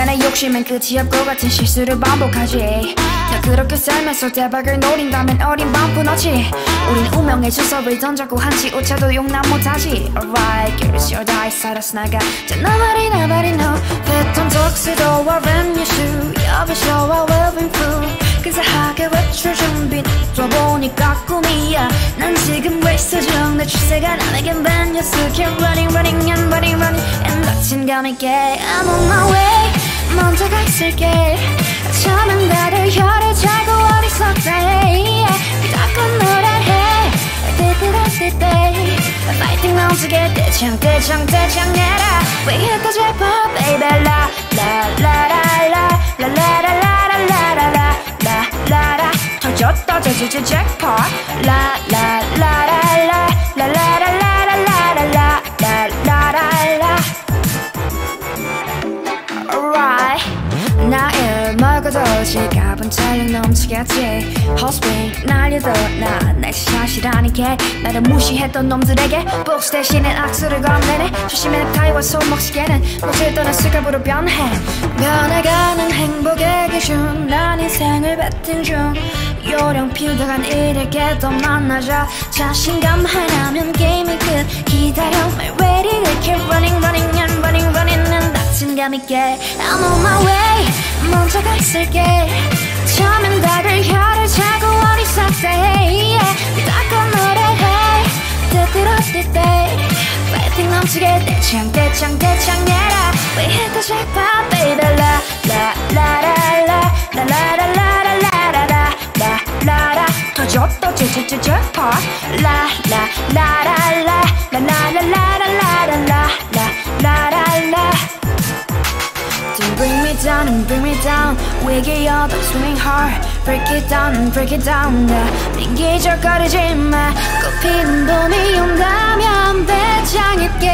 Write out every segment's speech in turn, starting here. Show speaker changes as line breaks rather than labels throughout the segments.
조심은 끝이 없고 같은 실수를 반복하지. 너 그렇게 살면서 대박을 노린다면 어린 반푼하지. 우린 운명의 주소를 던졌고 한치 오차도 용납 못하지. Alright girls your die 살았어 나가 자 nobody nobody know 패턴 턱스도와 랩뉴스 여비쇼와 웰빙 푸 근사하게 외출 준비. 또 보니까 꿈이야. 난 지금 벌써 중내 추세가 남에겐 반려수 Keep running running and running running. And 거친 감 있게. I'm on my way 먼저 가 있을게 처음엔 다들 혀를 차고 어리석다 해 비다건 노래해 띠띠라띠띠 파이팅 넘치게 떼창 내라 We hit the jackpot baby la la la la la la la la la la la la la la la 터졌다 la la la 찰력 넘치겠지. 호스핑 날려도 나내 샷이라는 게 나를 무시했던 놈들에게 복수 대신에 악수를 건네네. 조심해 넥타이와 손목시계는 목소리 떠나 스갑으로 변해. 변해가는 행복의 기준. 난 인생을 배팅 중. 요령 필드간 일에게 더 만나자. 자신감 하나면 게임이 끝. 기다려 My ready. keep running running and running running. and 자신감 있게. I'm on my way. 먼저 가 있을게 la down and bring me down 위기 얻어 swing hard Break it down and break it down 나 기적거리지 마 꽃피는 봄이 온다면 배짱일게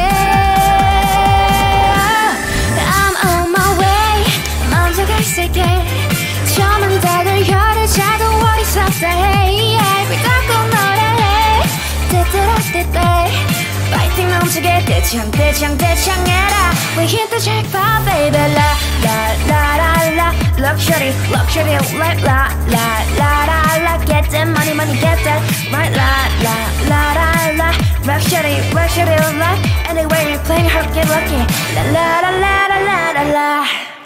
I'm on my way 먼저 가 있을게 처음엔 다들 혀를 차고 어리석다 해 삐딱고 노래해 떼떼라떼떼 Fighting 넘치게 떼창떼창 떼창해라 We hit the jackpot baby La la la la la Luxury luxury like la la la la la Get that money money get that right la la la la la Luxury luxury like Anyway you're playing hard get lucky La la la la la la la la